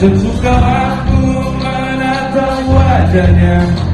Sesuka waktu menatap wajahnya.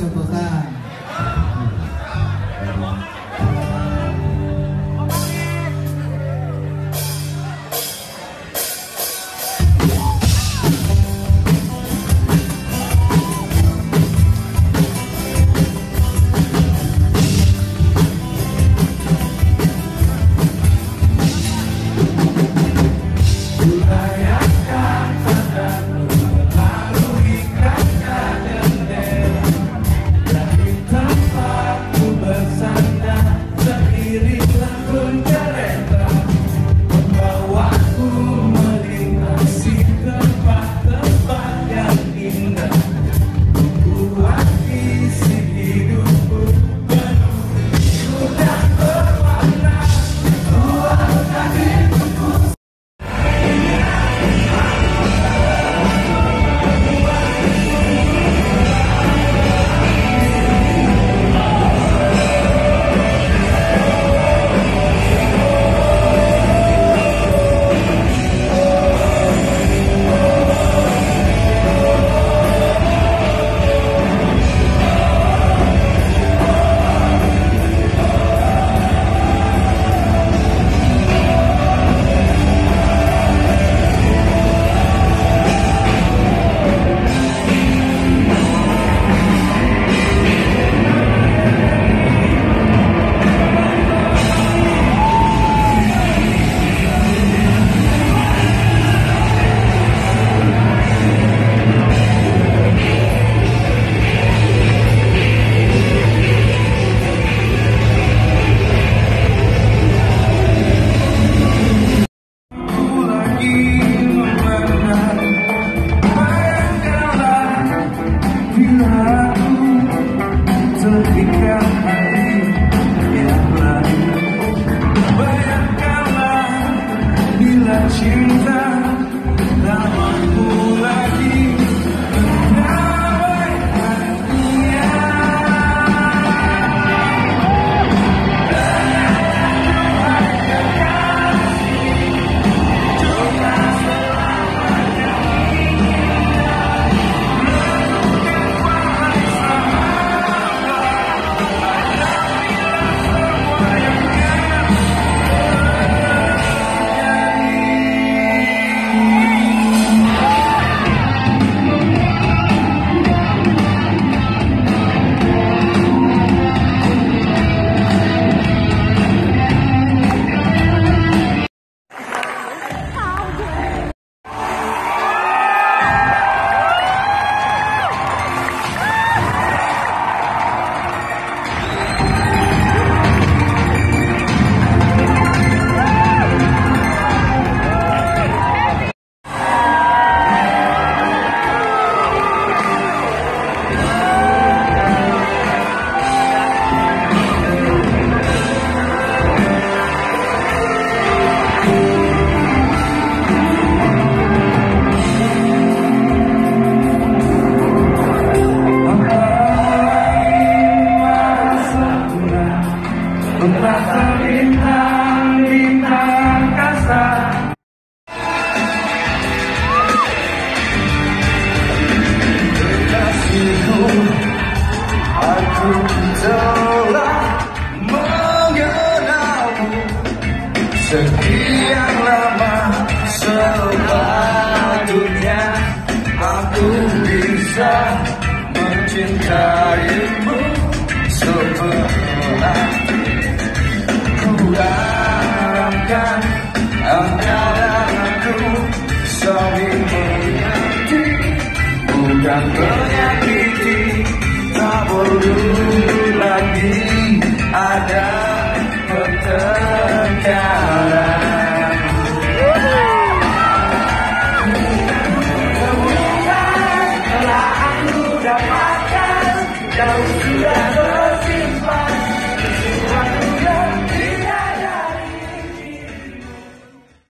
miserable life. Good day. 现在，那换不来。Yeah.